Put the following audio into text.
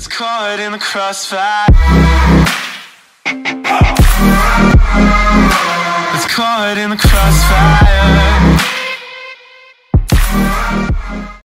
It's caught in the crossfire. It's caught in the crossfire.